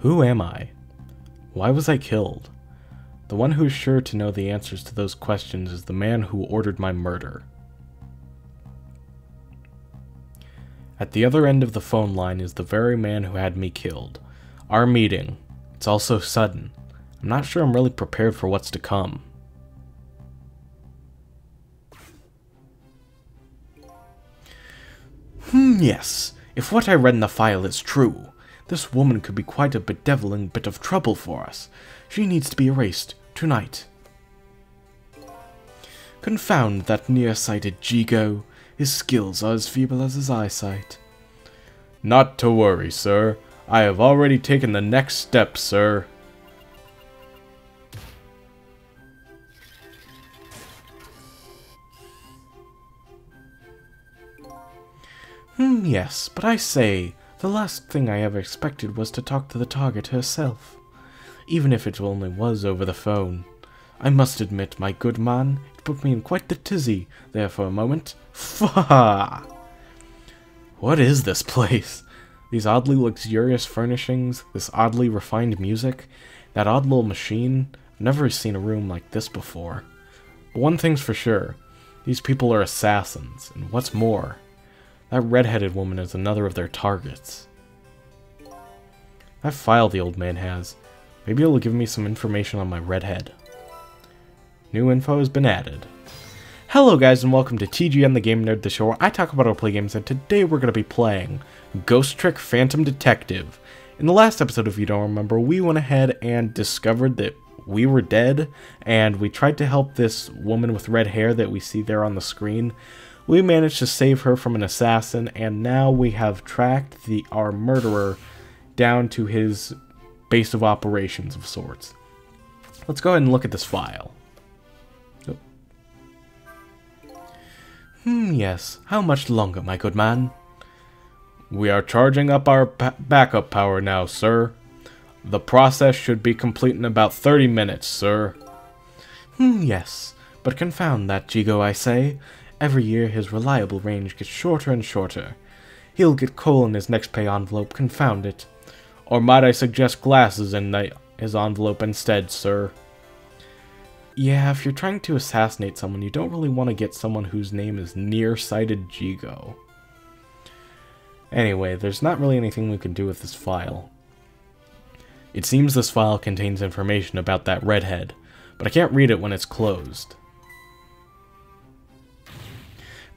Who am I? Why was I killed? The one who is sure to know the answers to those questions is the man who ordered my murder. At the other end of the phone line is the very man who had me killed. Our meeting. It's all so sudden. I'm not sure I'm really prepared for what's to come. Hmm, yes. If what I read in the file is true, this woman could be quite a bedeviling bit of trouble for us. She needs to be erased, tonight. Confound that nearsighted Jeego. His skills are as feeble as his eyesight. Not to worry, sir. I have already taken the next step, sir. Hmm, yes, but I say, the last thing I ever expected was to talk to the target herself. Even if it only was over the phone. I must admit, my good man, it put me in quite the tizzy there for a moment. Fah! What is this place? These oddly luxurious furnishings, this oddly refined music, that odd little machine. I've never seen a room like this before. But one thing's for sure, these people are assassins, and what's more, that red-headed woman is another of their targets. That file the old man has. Maybe it'll give me some information on my redhead. New info has been added. Hello guys and welcome to TGN the Game Nerd, the show where I talk about our play games and today we're going to be playing Ghost Trick Phantom Detective. In the last episode, if you don't remember, we went ahead and discovered that we were dead and we tried to help this woman with red hair that we see there on the screen. We managed to save her from an assassin and now we have tracked the our murderer down to his base of operations of sorts. Let's go ahead and look at this file. Hmm, yes. How much longer, my good man? We are charging up our backup power now, sir. The process should be complete in about 30 minutes, sir. Hmm, yes. But confound that Jeego, I say. Every year his reliable range gets shorter and shorter. He'll get coal in his next pay envelope, confound it. Or might I suggest glasses in the, his envelope instead, sir? Yeah, if you're trying to assassinate someone, you don't really want to get someone whose name is Nearsighted Jeego. Anyway, there's not really anything we can do with this file. It seems this file contains information about that redhead, but I can't read it when it's closed.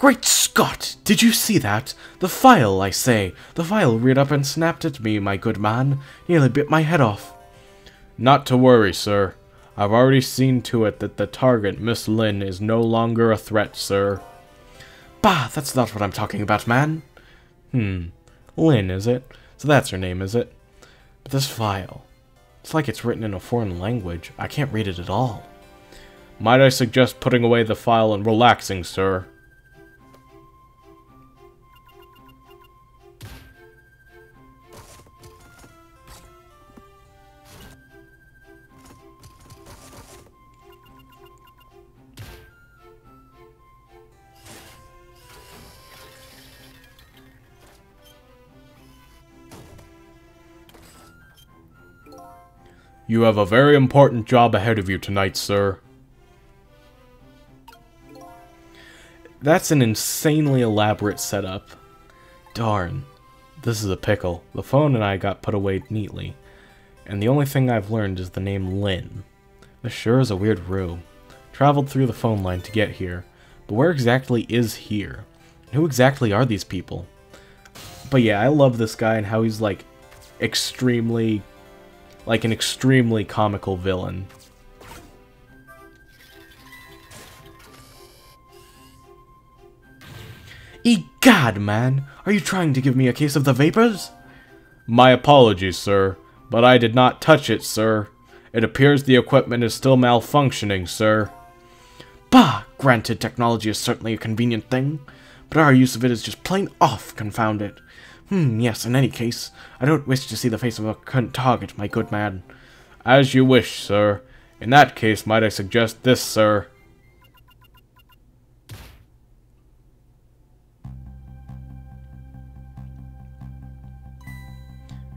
Great Scott! Did you see that? The file, I say! The file reared up and snapped at me, my good man. Nearly bit my head off. Not to worry, sir. I've already seen to it that the target, Miss Lynne, is no longer a threat, sir. Bah, that's not what I'm talking about, man. Hmm. Lynne, is it? So that's her name, is it? But this file... It's like it's written in a foreign language. I can't read it at all. Might I suggest putting away the file and relaxing, sir? You have a very important job ahead of you tonight, sir. That's an insanely elaborate setup. Darn. This is a pickle. The phone and I got put away neatly. And the only thing I've learned is the name Lynne. This sure is a weird room. Traveled through the phone line to get here. But where exactly is here? And who exactly are these people? But yeah, I love this guy and how he's like extremely like an extremely comical villain. Egad, man! Are you trying to give me a case of the vapors? My apologies, sir, but I did not touch it, sir. It appears the equipment is still malfunctioning, sir. Bah! Granted, technology is certainly a convenient thing, but our use of it is just plain off, confound it. Hmm, yes, in any case, I don't wish to see the face of a current target, my good man. As you wish, sir. In that case, might I suggest this, sir?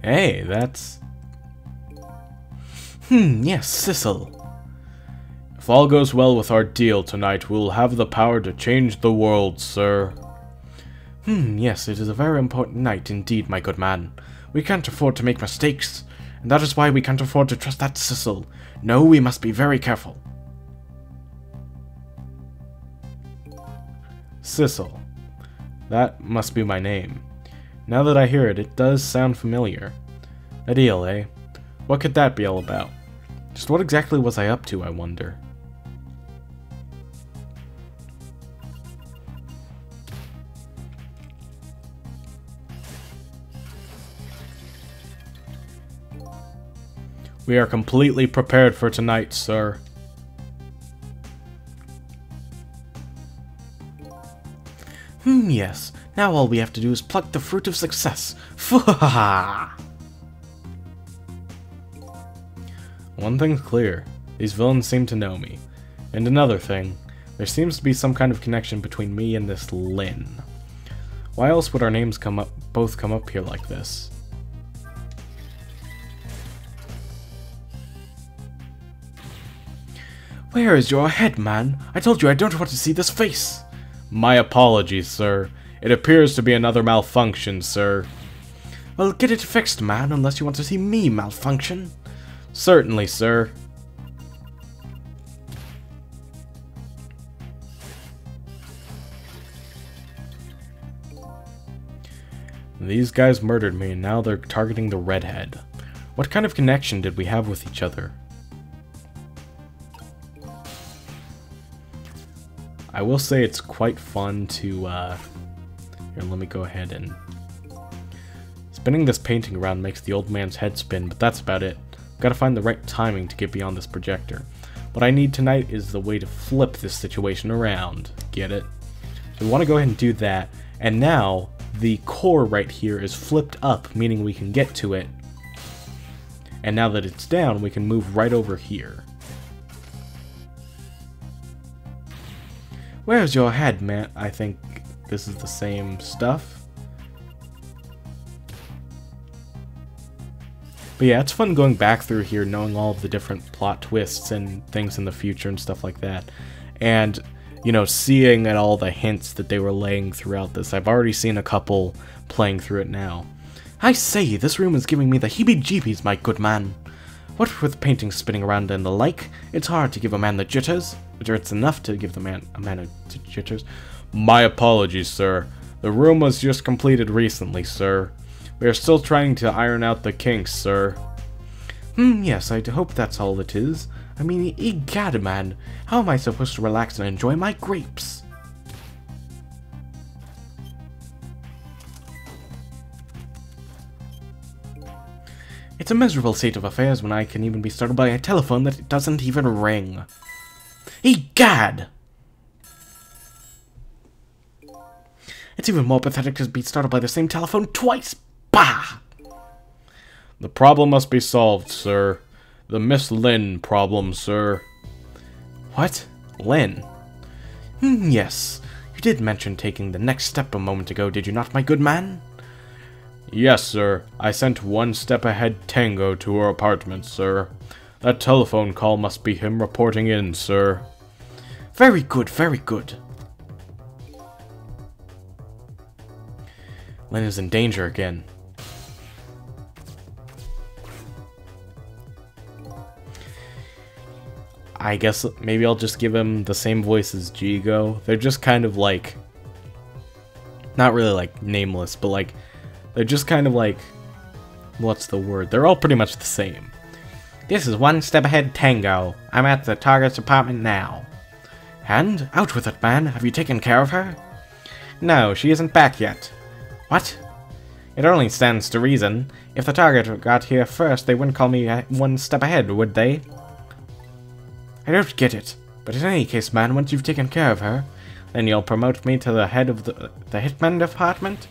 Hey, that's... Hmm, yes, Sissel. If all goes well with our deal tonight, we'll have the power to change the world, sir. Hmm, yes, it is a very important night indeed, my good man. We can't afford to make mistakes, and that is why we can't afford to trust that Sissel. No, we must be very careful. Sissel. That must be my name. Now that I hear it, it does sound familiar. A deal, eh? What could that be all about? Just what exactly was I up to, I wonder? We are completely prepared for tonight, sir. Hmm, yes. Now all we have to do is pluck the fruit of success. One thing's clear. These villains seem to know me. And another thing. There seems to be some kind of connection between me and this Lynne. Why else would our names come up both come up here like this? Where is your head, man? I told you I don't want to see this face. My apologies, sir. It appears to be another malfunction, sir. Well, get it fixed, man, unless you want to see me malfunction. Certainly, sir. These guys murdered me, and now they're targeting the redhead. What kind of connection did we have with each other? I will say it's quite fun to, uh... Here, let me go ahead and... Spinning this painting around makes the old man's head spin, but that's about it. Gotta find the right timing to get beyond this projector. What I need tonight is the way to flip this situation around. Get it? So we want to go ahead and do that, and now the core right here is flipped up, meaning we can get to it. And now that it's down, we can move right over here. Where's your head, man? I think this is the same stuff. But yeah, it's fun going back through here, knowing all of the different plot twists and things in the future and stuff like that. And, you know, seeing at all the hints that they were laying throughout this. I've already seen a couple playing through it now. I say, this room is giving me the heebie-jeebies, my good man. What with paintings spinning around and the like, it's hard to give a man the jitters. It's enough to give the man a man a jitters. My apologies, sir. The room was just completed recently, sir. We are still trying to iron out the kinks, sir. Hmm, yes, I hope that's all it is. I mean, egad, man. How am I supposed to relax and enjoy my grapes? It's a miserable state of affairs when I can even be startled by a telephone that doesn't even ring. Egad! It's even more pathetic to be startled by the same telephone twice. Bah! The problem must be solved, sir. The Miss Lynne problem, sir. What? Lynne? Hmm, yes. You did mention taking the next step a moment ago, did you not, my good man? Yes, sir. I sent one step ahead Tengo to her apartment, sir. That telephone call must be him reporting in, sir. Very good, very good. Lynne is in danger again. I guess maybe I'll just give him the same voice as Jeego. They're just kind of like... Not really like nameless, but like they're just kind of like, what's the word? They're all pretty much the same. This is one step ahead Tengo. I'm at the target's apartment now. And, out with it, man. Have you taken care of her? No, she isn't back yet. What? It only stands to reason. If the target got here first, they wouldn't call me uh, one step ahead, would they? I don't get it. But in any case, man, once you've taken care of her, then you'll promote me to the head of the, the Hitman department?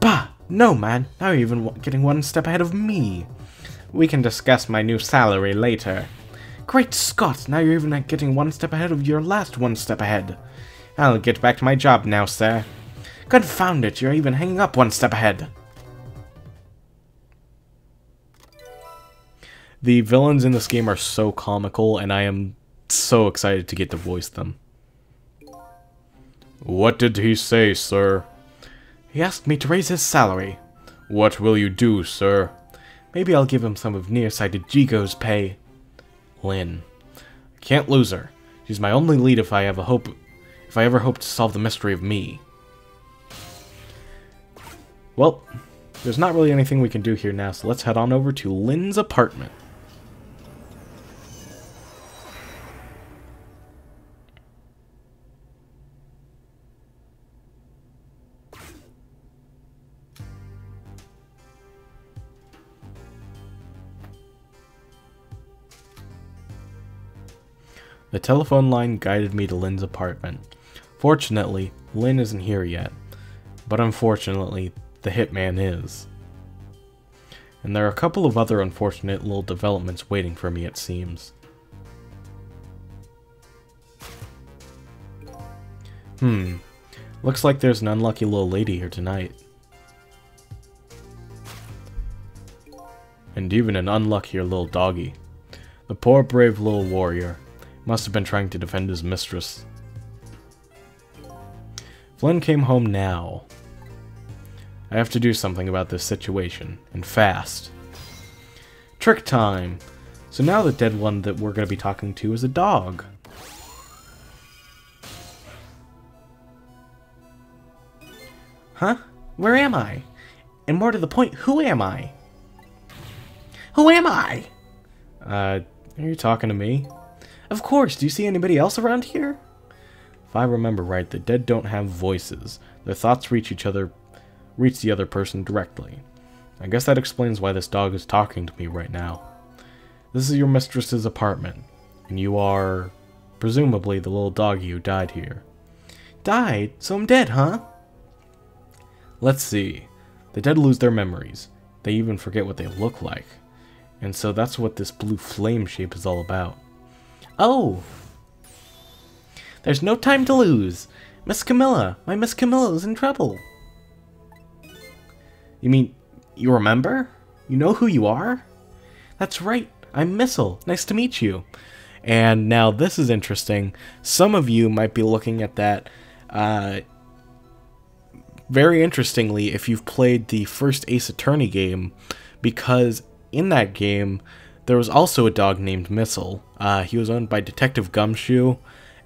Bah! No, man. Now you're even getting one step ahead of me. We can discuss my new salary later. Great Scott, now you're even getting one step ahead of your last one step ahead. I'll get back to my job now, sir. Confound it, you're even hanging up one step ahead. The villains in this game are so comical, and I am so excited to get to voice them. What did he say, sir? He asked me to raise his salary. What will you do, sir? Maybe I'll give him some of nearsighted Jeego's pay. Lynne. I can't lose her. She's my only lead if I have a hope if I ever hope to solve the mystery of me. Well, there's not really anything we can do here now, so let's head on over to Lynne's apartment. The telephone line guided me to Lynne's apartment. Fortunately, Lynne isn't here yet, but unfortunately, the hitman is. And there are a couple of other unfortunate little developments waiting for me, it seems. Hmm. Looks like there's an unlucky little lady here tonight. And even an unluckier little doggy. The poor brave little warrior. Must have been trying to defend his mistress. Flynn came home now. I have to do something about this situation, and fast. Trick time! So now the dead one that we're going to be talking to is a dog. Huh? Where am I? And more to the point, who am I? Who am I? Uh, are you talking to me? Of course, do you see anybody else around here? If I remember right, the dead don't have voices. Their thoughts reach each other, reach the other person directly. I guess that explains why this dog is talking to me right now. This is your mistress's apartment, and you are, presumably, the little doggy who died here. Died? So I'm dead, huh? Let's see. The dead lose their memories. They even forget what they look like. And so that's what this blue flame shape is all about. Oh! There's no time to lose. Miss Kamila, my Miss Kamila is in trouble. You mean, you remember? You know who you are? That's right, I'm Missile. Nice to meet you. And now this is interesting. Some of you might be looking at that uh, very interestingly if you've played the first Ace Attorney game, because in that game, there was also a dog named Missile. Uh, he was owned by Detective Gumshoe,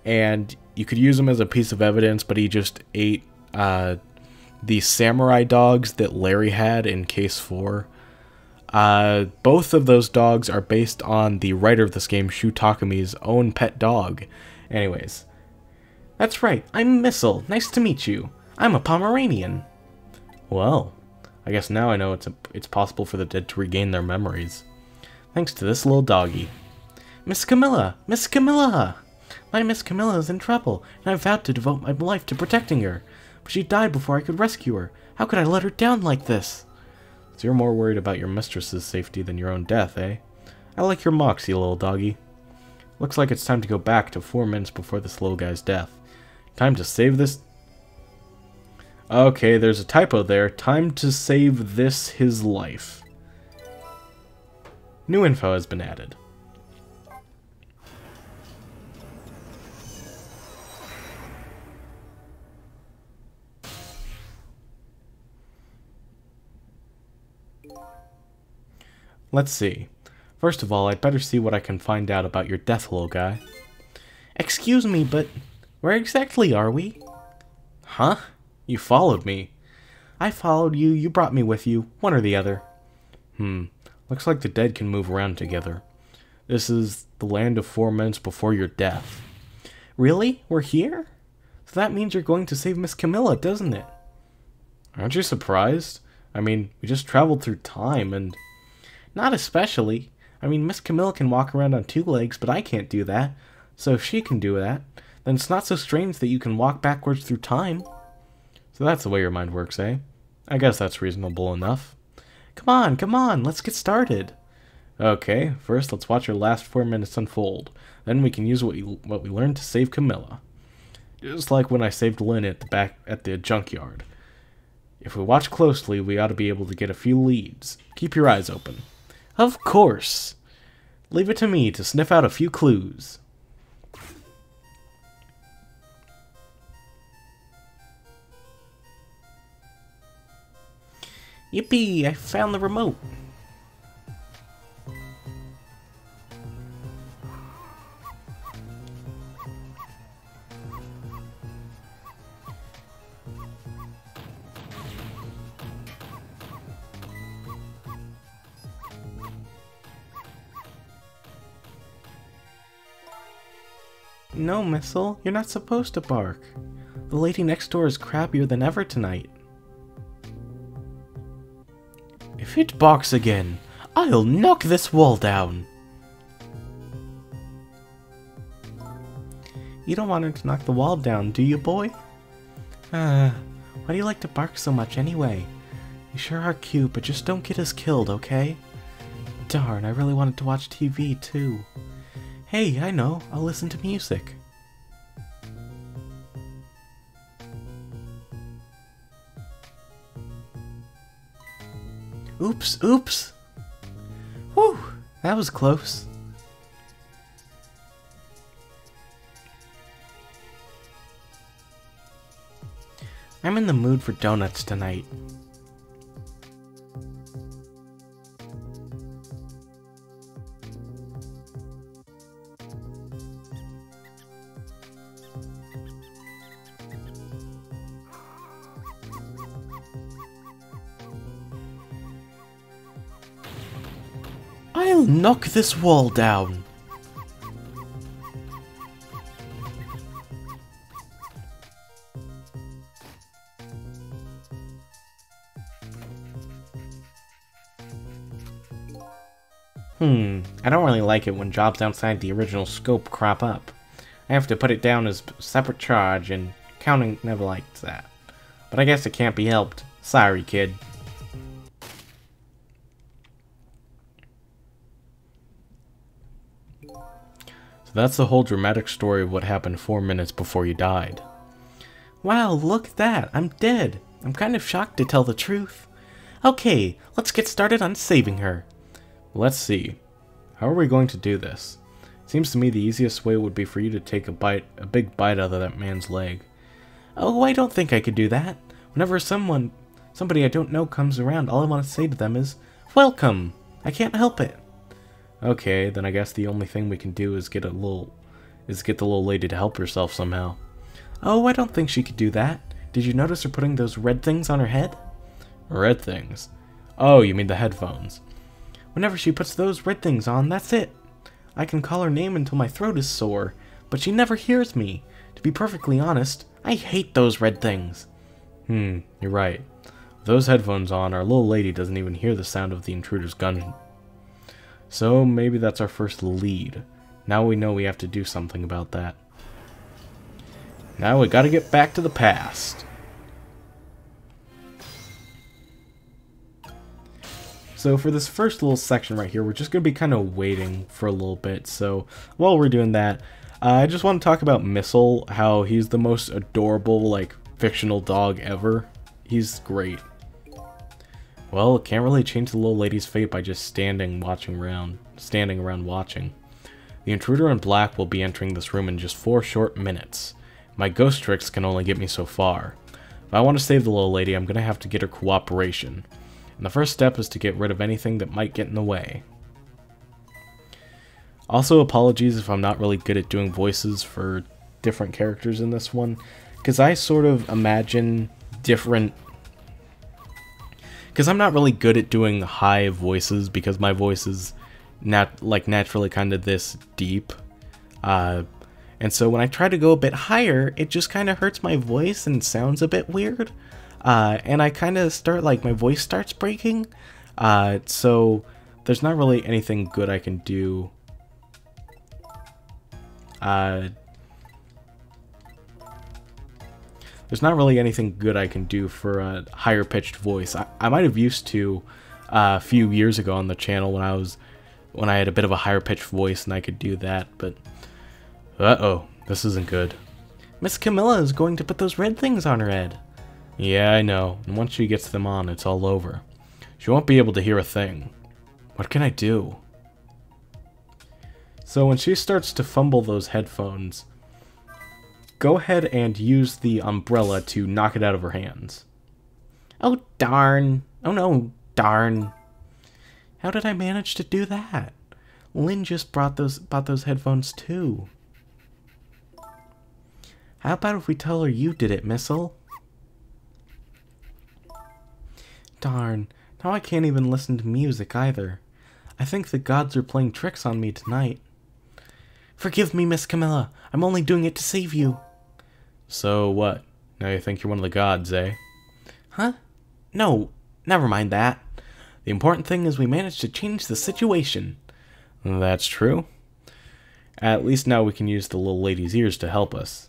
and you could use him as a piece of evidence, but he just ate uh, the samurai dogs that Larry had in Case 4. Uh, both of those dogs are based on the writer of this game, Shu Takumi's own pet dog. Anyways, that's right, I'm Missile. Nice to meet you. I'm a Pomeranian. Well, I guess now I know it's a, it's possible for the dead to regain their memories. Thanks to this little doggy. Miss Kamila! Miss Kamila! My Miss Kamila is in trouble, and I vowed to devote my life to protecting her. But she died before I could rescue her. How could I let her down like this? So you're more worried about your mistress's safety than your own death, eh? I like your moxie, little doggy. Looks like it's time to go back to four minutes before this little guy's death. Time to save this... Okay, there's a typo there. Time to save this his life. New info has been added. Let's see. First of all, I'd better see what I can find out about your death, little guy. Excuse me, but where exactly are we? Huh? You followed me. I followed you, you brought me with you, one or the other. Hmm. Looks like the dead can move around together. This is the land of four minutes before your death. Really? We're here? So that means you're going to save Miss Kamila, doesn't it? Aren't you surprised? I mean, we just traveled through time and... Not especially. I mean, Miss Kamila can walk around on two legs, but I can't do that. So if she can do that, then it's not so strange that you can walk backwards through time. So that's the way your mind works, eh? I guess that's reasonable enough. Come on, come on, let's get started. Okay, first let's watch our last four minutes unfold. Then we can use what we, what we learned to save Kamila. Just like when I saved Lynne at the back at the junkyard. If we watch closely, we ought to be able to get a few leads. Keep your eyes open. Of course. Leave it to me to sniff out a few clues. Yippee! I found the remote! No, Missile, you're not supposed to bark. The lady next door is crappier than ever tonight. If it barks again, I'll knock this wall down. You don't want her to knock the wall down, do you, boy? Uh, why do you like to bark so much anyway? You sure are cute, but just don't get us killed, okay? Darn, I really wanted to watch TV, too. Hey, I know, I'll listen to music. Oops, oops. Whew, that was close. I'm in the mood for donuts tonight. I'll knock this wall down. Hmm, I don't really like it when jobs outside the original scope crop up. I have to put it down as separate charge, and counting never likes that. But I guess it can't be helped. Sorry, kid. That's the whole dramatic story of what happened four minutes before you died. Wow, look at that! I'm dead! I'm kind of shocked to tell the truth. Okay, let's get started on saving her. Let's see. How are we going to do this? Seems to me the easiest way would be for you to take a bite, a big bite out of that man's leg. Oh, I don't think I could do that. Whenever someone, somebody I don't know comes around, all I want to say to them is, Welcome! I can't help it. Okay, then I guess the only thing we can do is get a little, is get the little lady to help herself somehow. Oh, I don't think she could do that. Did you notice her putting those red things on her head? Red things? Oh, you mean the headphones. Whenever she puts those red things on, that's it. I can call her name until my throat is sore, but she never hears me. To be perfectly honest, I hate those red things. Hmm, you're right. With those headphones on, our little lady doesn't even hear the sound of the intruder's gun. So maybe that's our first lead. Now we know we have to do something about that. Now we gotta get back to the past. So for this first little section right here, we're just going to be kind of waiting for a little bit. So while we're doing that, uh, I just want to talk about Missile, how he's the most adorable, like, fictional dog ever. He's great. Well, can't really change the little lady's fate by just standing watching around, standing around watching. The intruder in black will be entering this room in just four short minutes. My ghost tricks can only get me so far. If I want to save the little lady, I'm going to have to get her cooperation and the first step is to get rid of anything that might get in the way. Also, apologies if I'm not really good at doing voices for different characters in this one, because I sort of imagine different... Because I'm not really good at doing high voices, because my voice is nat like naturally kind of this deep. Uh, and so when I try to go a bit higher, it just kind of hurts my voice and sounds a bit weird. Uh, and I kind of start, like, my voice starts breaking. Uh, so there's not really anything good I can do. Uh, there's not really anything good I can do for a higher pitched voice. I, I might have used to uh, a few years ago on the channel when I was when I had a bit of a higher pitched voice and I could do that, but uh-oh, this isn't good. Miss Kamila is going to put those red things on her head. Yeah, I know, and once she gets them on, it's all over. She won't be able to hear a thing. What can I do? So when she starts to fumble those headphones, go ahead and use the umbrella to knock it out of her hands. Oh, darn. Oh, no, darn. How did I manage to do that? Lynne just brought those bought those headphones too. How about if we tell her you did it, Missile? Darn, now I can't even listen to music either. I think the gods are playing tricks on me tonight. Forgive me, Miss Kamila. I'm only doing it to save you. So what? Now you think you're one of the gods, eh? Huh? No, never mind that. The important thing is we managed to change the situation. That's true. At least now we can use the little lady's ears to help us.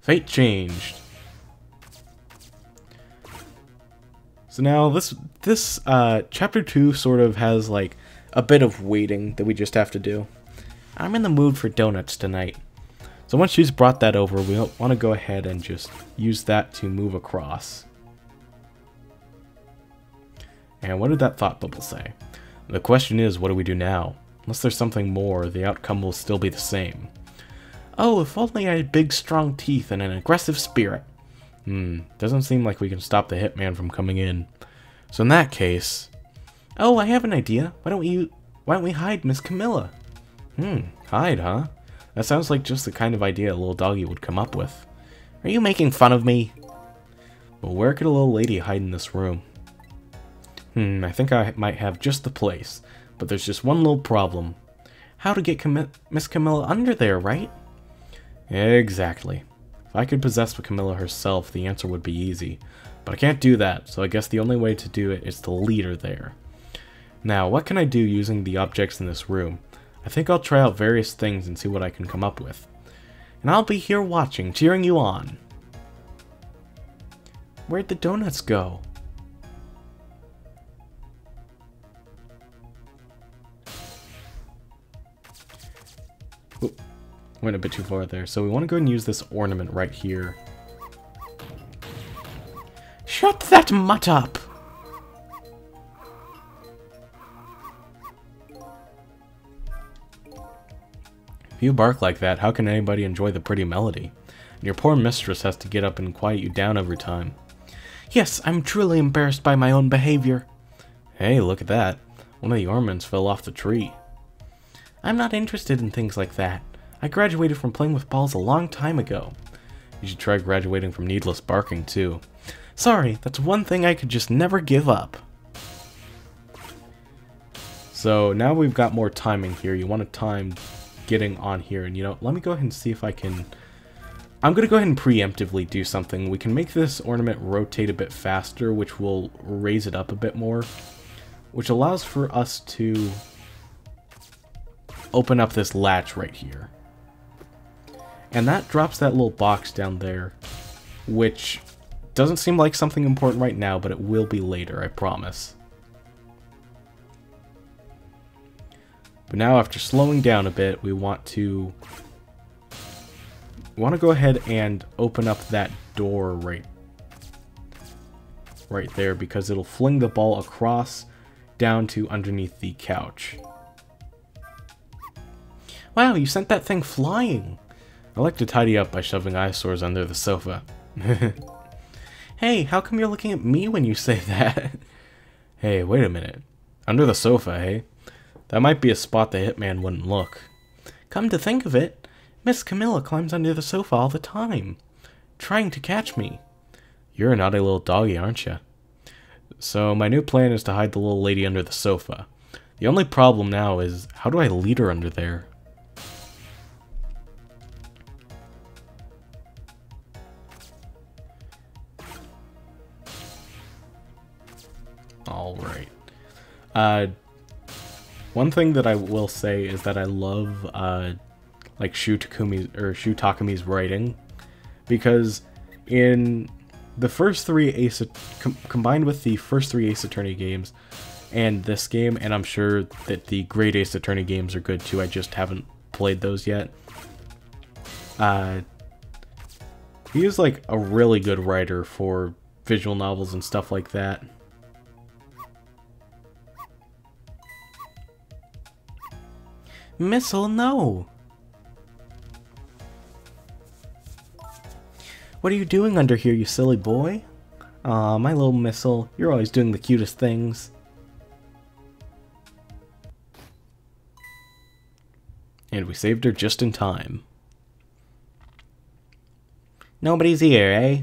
Fate changed. So now this this uh, chapter two sort of has like a bit of waiting that we just have to do. I'm in the mood for donuts tonight. So once she's brought that over, we'll want to go ahead and just use that to move across. And what did that thought bubble say? The question is, what do we do now? Unless there's something more, the outcome will still be the same. Oh, if only I had big strong teeth and an aggressive spirit. Hmm, doesn't seem like we can stop the hitman from coming in. So in that case... Oh, I have an idea. Why don't we... Why don't we hide Miss Kamila? Hmm, hide, huh? That sounds like just the kind of idea a little doggy would come up with. Are you making fun of me? Well, where could a little lady hide in this room? Hmm, I think I might have just the place. But there's just one little problem. How to get Cam Miss Kamila under there, right? Exactly. If I could possess Miss Kamila herself, the answer would be easy. But I can't do that, so I guess the only way to do it is to lead her there. Now, what can I do using the objects in this room? I think I'll try out various things and see what I can come up with. And I'll be here watching, cheering you on. Where'd the donuts go? Oop, Went a bit too far there. So we want to go and use this ornament right here. Shut that mutt up! You bark like that, how can anybody enjoy the pretty melody? And your poor mistress has to get up and quiet you down every time. Yes, I'm truly embarrassed by my own behavior. Hey, look at that. One of the ornaments fell off the tree. I'm not interested in things like that. I graduated from playing with balls a long time ago. You should try graduating from needless barking, too. Sorry, that's one thing I could just never give up. So now we've got more timing here. You want to time getting on here. And you know, let me go ahead and see if I can... I'm going to go ahead and preemptively do something. We can make this ornament rotate a bit faster, which will raise it up a bit more. Which allows for us to open up this latch right here. And that drops that little box down there, which doesn't seem like something important right now, but it will be later, I promise. But now after slowing down a bit, we want to want to go ahead and open up that door right right there because it'll fling the ball across down to underneath the couch. Wow, you sent that thing flying! I like to tidy up by shoving eyesores under the sofa. hey, how come you're looking at me when you say that? hey, wait a minute. Under the sofa, hey? That might be a spot the hitman wouldn't look. Come to think of it, Miss Kamila climbs under the sofa all the time, trying to catch me. You're a naughty little doggy, aren't you? So my new plan is to hide the little lady under the sofa. The only problem now is, how do I lead her under there? All right. Uh, one thing that I will say is that I love uh, like Shu Takumi's or Shu Takumi's writing because in the first three Ace com combined with the first three Ace Attorney games and this game, and I'm sure that the Great Ace Attorney games are good too. I just haven't played those yet. Uh, he is like a really good writer for visual novels and stuff like that. Missile, no! What are you doing under here, you silly boy? Aw, my little missile, you're always doing the cutest things. And we saved her just in time. Nobody's here, eh?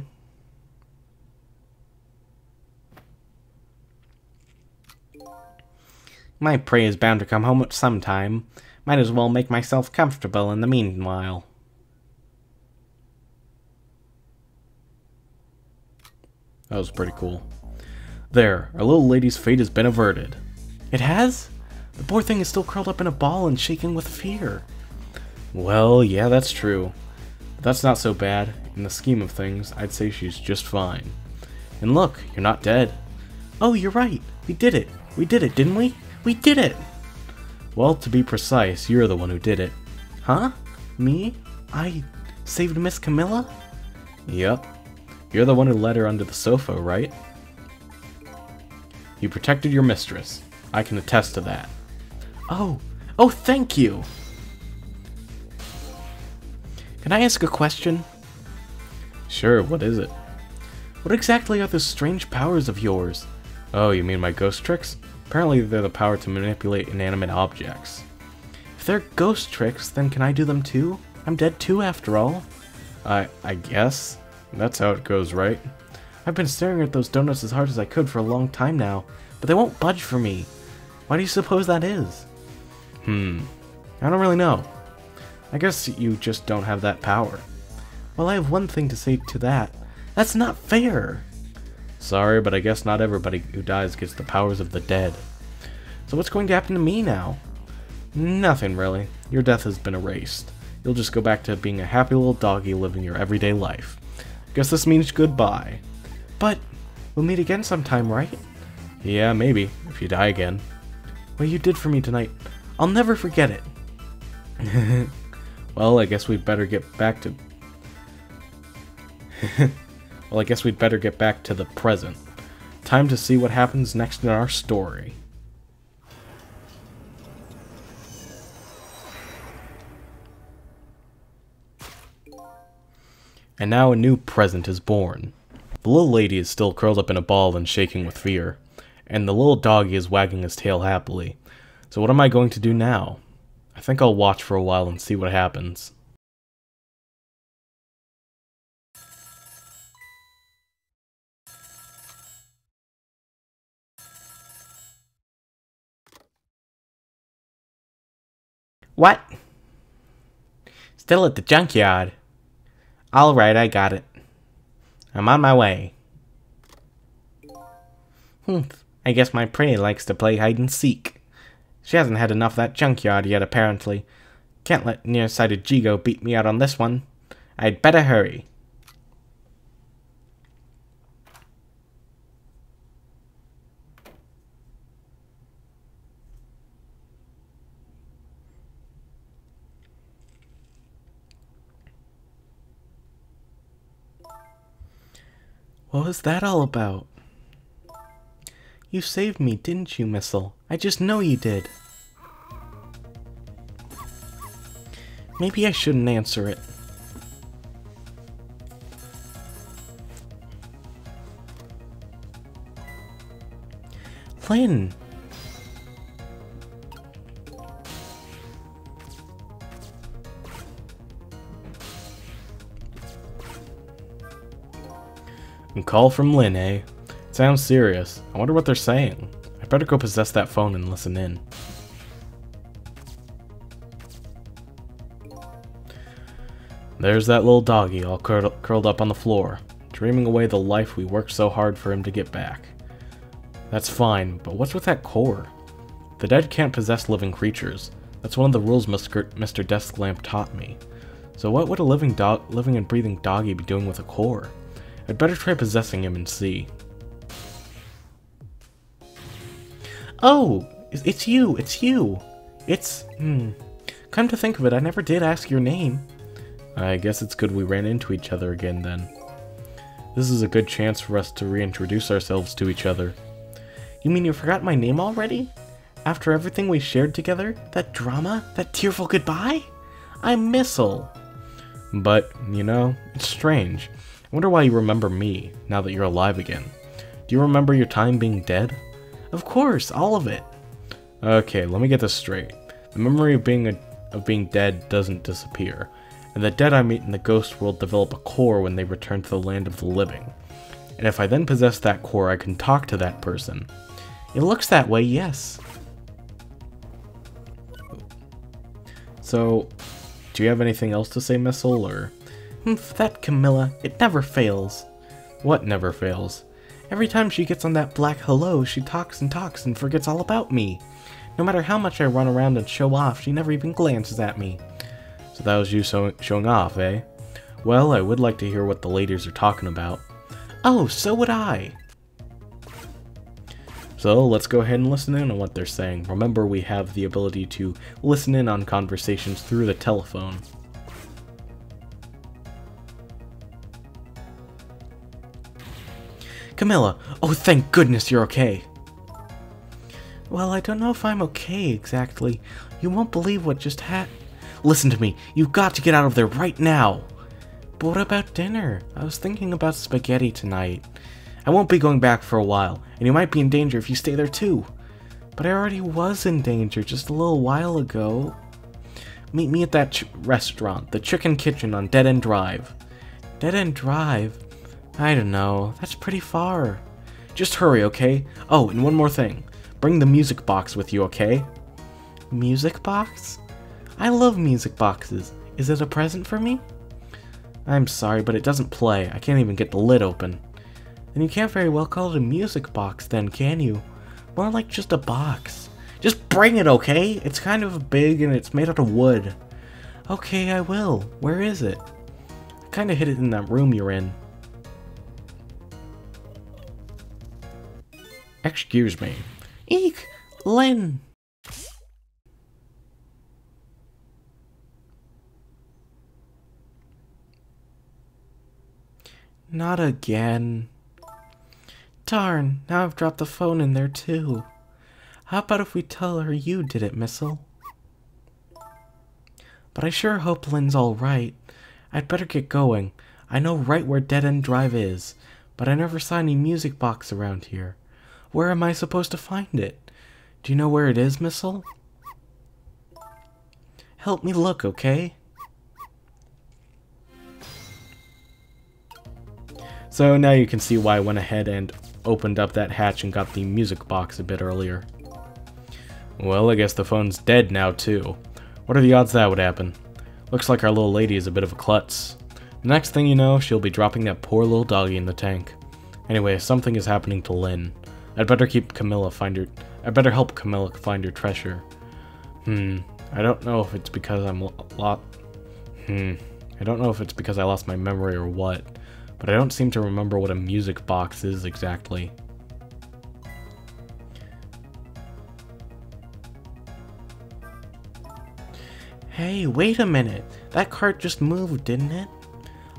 My prey is bound to come home at some time. Might as well make myself comfortable in the meanwhile. That was pretty cool. There, our little lady's fate has been averted. It has? The poor thing is still curled up in a ball and shaking with fear. Well, yeah, that's true. But that's not so bad. In the scheme of things, I'd say she's just fine. And look, you're not dead. Oh, you're right. We did it. We did it, didn't we? We did it! Well, to be precise, you're the one who did it. Huh? Me? I saved Miss Kamila? Yep. You're the one who led her under the sofa, right? You protected your mistress. I can attest to that. Oh, oh, thank you! Can I ask a question? Sure, what is it? What exactly are those strange powers of yours? Oh, you mean my ghost tricks? Apparently they're the power to manipulate inanimate objects. If they're ghost tricks, then can I do them too? I'm dead too, after all. I, I guess. That's how it goes, right? I've been staring at those donuts as hard as I could for a long time now, but they won't budge for me. Why do you suppose that is? Hmm. I don't really know. I guess you just don't have that power. Well, I have one thing to say to that. That's not fair! Sorry, but I guess not everybody who dies gets the powers of the dead. So what's going to happen to me now? Nothing, really. Your death has been erased. You'll just go back to being a happy little doggy living your everyday life. Guess this means goodbye. But, we'll meet again sometime, right? Yeah, maybe, if you die again. What you did for me tonight, I'll never forget it. well, I guess we'd better get back to... well, I guess we'd better get back to the present. Time to see what happens next in our story. And now a new present is born. The little lady is still curled up in a ball and shaking with fear, and the little doggy is wagging his tail happily. So what am I going to do now? I think I'll watch for a while and see what happens. What? Still at the junkyard. Alright, I got it. I'm on my way. Humph, I guess my prey likes to play hide and seek. She hasn't had enough of that junkyard yet, apparently. Can't let nearsighted Jeego beat me out on this one. I'd better hurry. What was that all about? You saved me, didn't you, Missile? I just know you did. Maybe I shouldn't answer it. Lynne! Call from Lynne, eh? sounds serious. I wonder what they're saying. I better go possess that phone and listen in. There's that little doggy all curled, curled up on the floor, dreaming away the life we worked so hard for him to get back. That's fine, but what's with that core? The dead can't possess living creatures. That's one of the rules Mr. Desk Lamp taught me. So what would a living dog, living and breathing doggy be doing with a core? I'd better try possessing him and see. Oh, it's you, it's you. It's, hmm. Come to think of it, I never did ask your name. I guess it's good we ran into each other again then. This is a good chance for us to reintroduce ourselves to each other. You mean you forgot my name already? After everything we shared together, that drama, that tearful goodbye? I'm Missile. But, you know, it's strange. I wonder why you remember me, now that you're alive again. Do you remember your time being dead? Of course, all of it. Okay, let me get this straight. The memory of being a, of being dead doesn't disappear, and the dead I meet in the ghost world develop a core when they return to the land of the living. And if I then possess that core, I can talk to that person. It looks that way, yes. So, do you have anything else to say, Missile, or... Humph, that Kamila, it never fails. What never fails? Every time she gets on that black hello, she talks and talks and forgets all about me. No matter how much I run around and show off, she never even glances at me. So that was you so showing off, eh? Well, I would like to hear what the ladies are talking about. Oh, so would I! So let's go ahead and listen in on what they're saying. Remember, we have the ability to listen in on conversations through the telephone. Kamila, oh thank goodness you're okay. Well, I don't know if I'm okay exactly. You won't believe what just happened. Listen to me, you've got to get out of there right now. But what about dinner? I was thinking about spaghetti tonight. I won't be going back for a while, and you might be in danger if you stay there too. But I already was in danger just a little while ago. Meet me at that restaurant, the Chicken Kitchen on Dead End Drive. Dead End Drive? I don't know, that's pretty far. Just hurry, okay? Oh, and one more thing. Bring the music box with you, okay? Music box? I love music boxes. Is it a present for me? I'm sorry, but it doesn't play. I can't even get the lid open. Then you can't very well call it a music box then, can you? More like just a box. Just bring it, okay? It's kind of big and it's made out of wood. Okay, I will. Where is it? I kinda hid it in that room you're in. Excuse me. Eek! Lynne! Not again. Darn, now I've dropped the phone in there too. How about if we tell her you did it, Missile? But I sure hope Lynne's alright. I'd better get going. I know right where Dead End Drive is, but I never saw any music box around here. Where am I supposed to find it? Do you know where it is, Missile? Help me look, okay? So now you can see why I went ahead and opened up that hatch and got the music box a bit earlier. Well, I guess the phone's dead now, too. What are the odds that would happen? Looks like our little lady is a bit of a klutz. The next thing you know, she'll be dropping that poor little doggy in the tank. Anyway, something is happening to Lynne. I'd better keep Kamila find her- I'd better help Kamila find her treasure. Hmm, I don't know if it's because I'm lot- Hmm, I don't know if it's because I lost my memory or what but I don't seem to remember what a music box is exactly. Hey, wait a minute! That cart just moved, didn't it?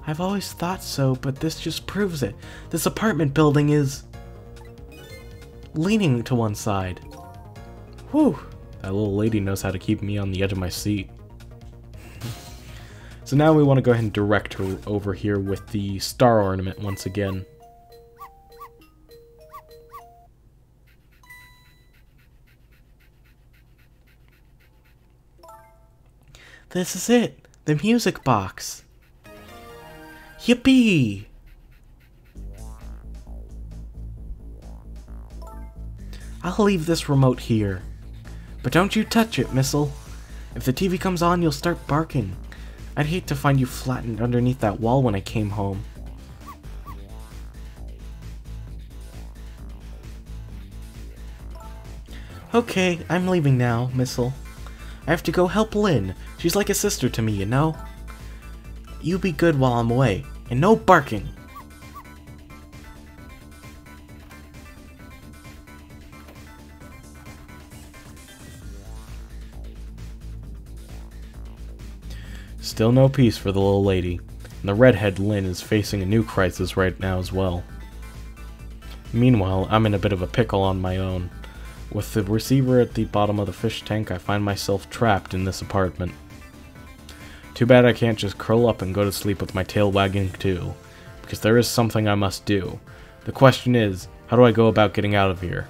I've always thought so, but this just proves it. This apartment building is... leaning to one side. Whew, that little lady knows how to keep me on the edge of my seat. So now we want to go ahead and direct her over here with the star ornament once again. This is it! The music box! Yippee! I'll leave this remote here. But don't you touch it, Missile. If the TV comes on, you'll start barking. I'd hate to find you flattened underneath that wall when I came home. Okay, I'm leaving now, Missile. I have to go help Lynne. She's like a sister to me, you know? You be good while I'm away, and no barking! Still no peace for the little lady, and the redhead Lynne is facing a new crisis right now as well. Meanwhile, I'm in a bit of a pickle on my own. With the receiver at the bottom of the fish tank, I find myself trapped in this apartment. Too bad I can't just curl up and go to sleep with my tail wagging too, because there is something I must do. The question is, how do I go about getting out of here?